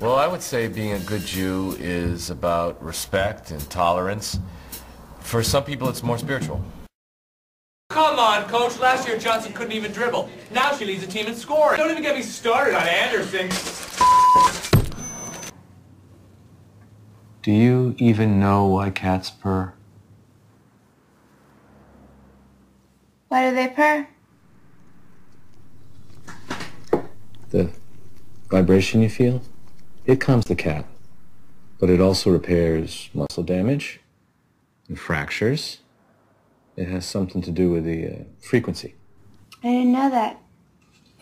Well, I would say being a good Jew is about respect and tolerance. For some people, it's more spiritual. Come on, coach. Last year Johnson couldn't even dribble. Now she leads the team in scoring. Don't even get me started on Anderson. Do you even know why cats purr? Why do they purr? The vibration you feel? It calms the cat. But it also repairs muscle damage and fractures. It has something to do with the uh, frequency. I didn't know that.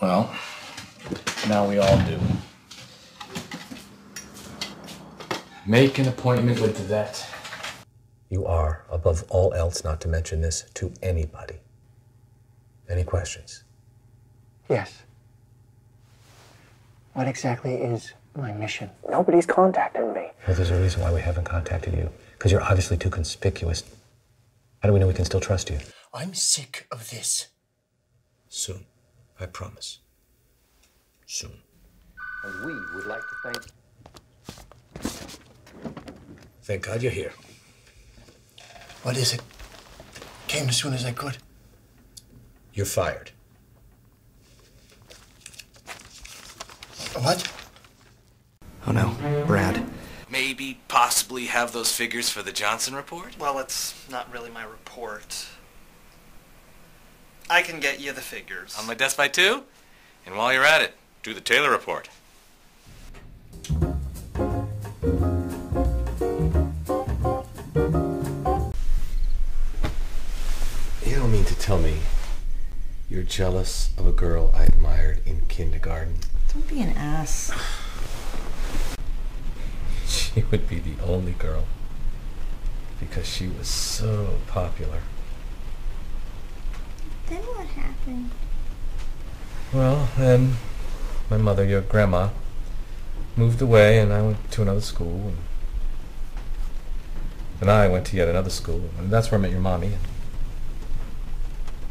Well, now we all do. Make an appointment with the vet. You are, above all else, not to mention this to anybody. Any questions? Yes. What exactly is my mission? Nobody's contacted me. Well, there's a reason why we haven't contacted you. Because you're obviously too conspicuous. How do we know we can still trust you? I'm sick of this. Soon. I promise. Soon. And we would like to thank Thank God you're here. What is it? Came as soon as I could. You're fired. What? Oh no, Brad. Maybe, possibly have those figures for the Johnson report? Well, it's not really my report. I can get you the figures. On my desk by two? And while you're at it, do the Taylor report. You don't mean to tell me you're jealous of a girl I admired in kindergarten. Don't be an ass. She would be the only girl because she was so popular. Then what happened? Well, then my mother, your grandma, moved away and I went to another school. And then I went to yet another school. And that's where I met your mommy.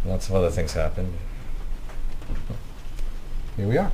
And lots of other things happened. Here we are.